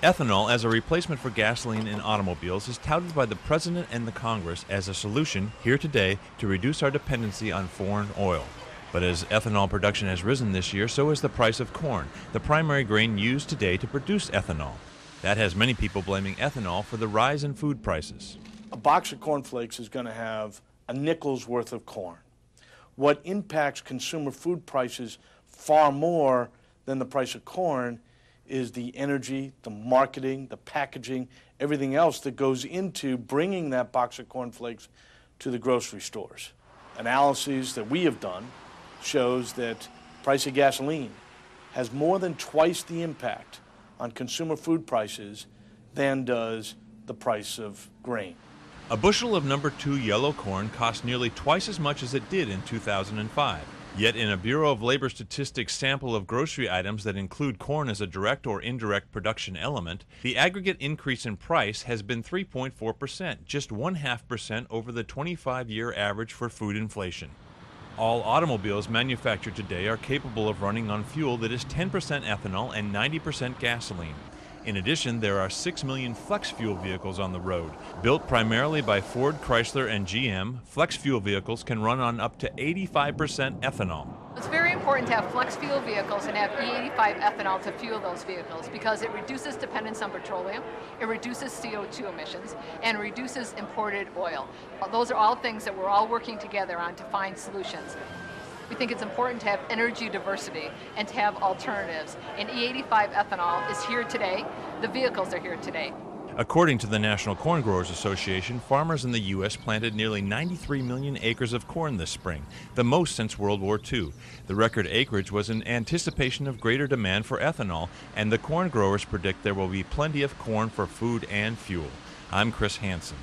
Ethanol as a replacement for gasoline in automobiles is touted by the President and the Congress as a solution here today to reduce our dependency on foreign oil. But as ethanol production has risen this year, so has the price of corn, the primary grain used today to produce ethanol. That has many people blaming ethanol for the rise in food prices. A box of cornflakes is going to have a nickel's worth of corn. What impacts consumer food prices far more than the price of corn is the energy, the marketing, the packaging, everything else that goes into bringing that box of cornflakes to the grocery stores. Analyses that we have done shows that price of gasoline has more than twice the impact on consumer food prices than does the price of grain. A bushel of number 2 yellow corn cost nearly twice as much as it did in 2005. Yet, in a Bureau of Labor Statistics sample of grocery items that include corn as a direct or indirect production element, the aggregate increase in price has been 3.4%, just one half percent over the 25 year average for food inflation. All automobiles manufactured today are capable of running on fuel that is 10% ethanol and 90% gasoline. In addition, there are 6 million flex fuel vehicles on the road. Built primarily by Ford, Chrysler, and GM, flex fuel vehicles can run on up to 85% ethanol. It's very important to have flex fuel vehicles and have E85 ethanol to fuel those vehicles because it reduces dependence on petroleum, it reduces CO2 emissions, and reduces imported oil. Those are all things that we're all working together on to find solutions. We think it's important to have energy diversity and to have alternatives. And E85 ethanol is here today. The vehicles are here today. According to the National Corn Growers Association, farmers in the U.S. planted nearly 93 million acres of corn this spring, the most since World War II. The record acreage was in anticipation of greater demand for ethanol, and the corn growers predict there will be plenty of corn for food and fuel. I'm Chris Hansen.